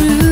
through.